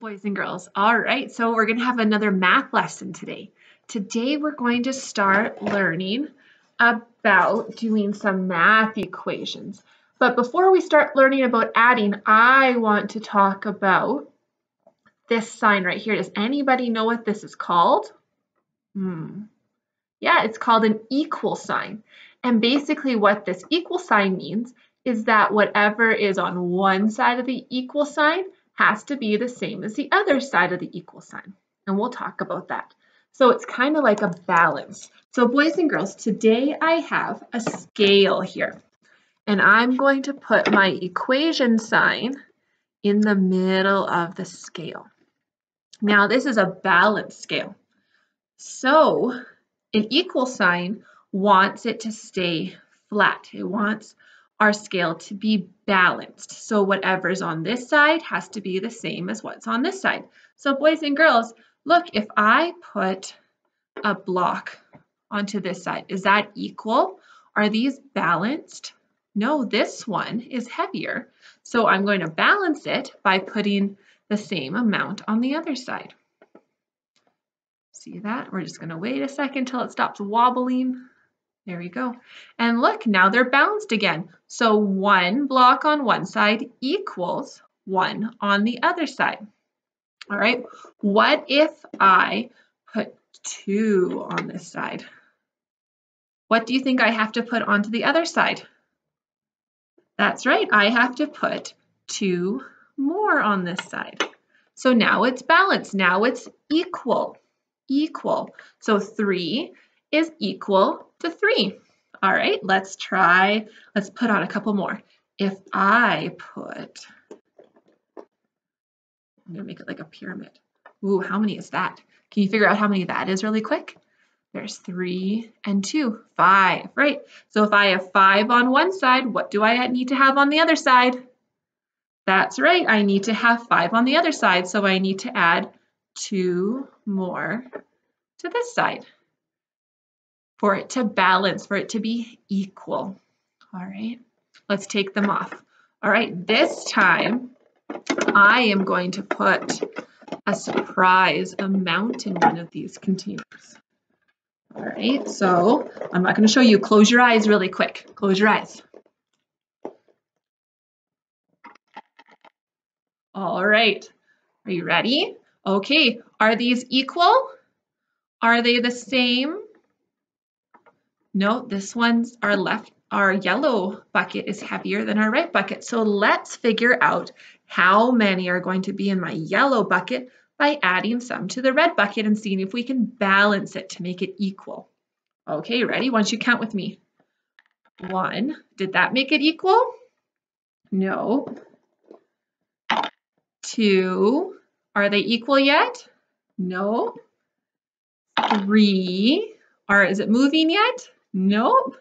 boys and girls. All right, so we're going to have another math lesson today. Today we're going to start learning about doing some math equations. But before we start learning about adding, I want to talk about this sign right here. Does anybody know what this is called? Hmm. Yeah, it's called an equal sign. And basically what this equal sign means is that whatever is on one side of the equal sign has to be the same as the other side of the equal sign. And we'll talk about that. So it's kind of like a balance. So boys and girls, today I have a scale here. And I'm going to put my equation sign in the middle of the scale. Now this is a balance scale. So an equal sign wants it to stay flat. It wants our scale to be balanced. So whatever's on this side has to be the same as what's on this side. So boys and girls, look, if I put a block onto this side, is that equal? Are these balanced? No, this one is heavier. So I'm going to balance it by putting the same amount on the other side. See that? We're just going to wait a second till it stops wobbling. There we go. And look, now they're balanced again. So one block on one side equals one on the other side. All right, what if I put two on this side? What do you think I have to put onto the other side? That's right, I have to put two more on this side. So now it's balanced, now it's equal, equal. So three is equal to 3. All right, let's try, let's put on a couple more. If I put, I'm going to make it like a pyramid. Ooh, how many is that? Can you figure out how many that is really quick? There's 3 and 2, 5, right? So if I have 5 on one side, what do I need to have on the other side? That's right, I need to have 5 on the other side, so I need to add 2 more to this side for it to balance, for it to be equal. All right, let's take them off. All right, this time I am going to put a surprise amount in one of these containers. All right, so I'm not going to show you. Close your eyes really quick. Close your eyes. All right, are you ready? Okay, are these equal? Are they the same? No, this one's our left, our yellow bucket is heavier than our right bucket. So let's figure out how many are going to be in my yellow bucket by adding some to the red bucket and seeing if we can balance it to make it equal. Okay, ready? Once you count with me. One, did that make it equal? No. Two, are they equal yet? No. Three, are, is it moving yet? Nope.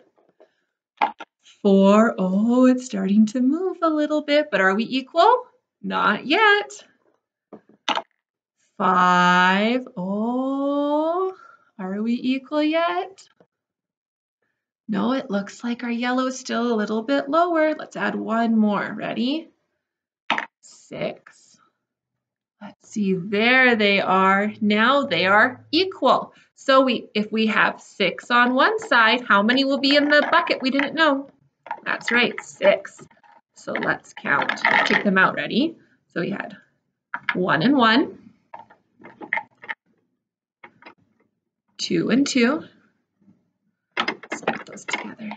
Four, oh, it's starting to move a little bit, but are we equal? Not yet. Five, oh, are we equal yet? No, it looks like our yellow is still a little bit lower. Let's add one more. Ready? Six. Let's see, there they are. Now they are equal. So we, if we have six on one side, how many will be in the bucket we didn't know? That's right, six. So let's count. Take them out. Ready? So we had one and one, two and two. Let's put those together.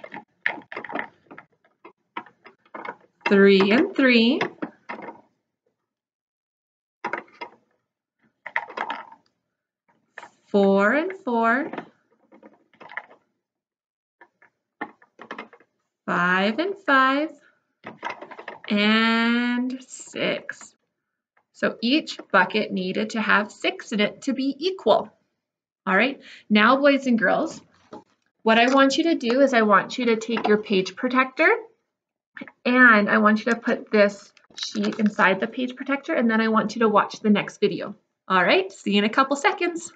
Three and three. Four and four, five and five, and six. So each bucket needed to have six in it to be equal. All right, now boys and girls, what I want you to do is I want you to take your page protector and I want you to put this sheet inside the page protector and then I want you to watch the next video. All right, see you in a couple seconds.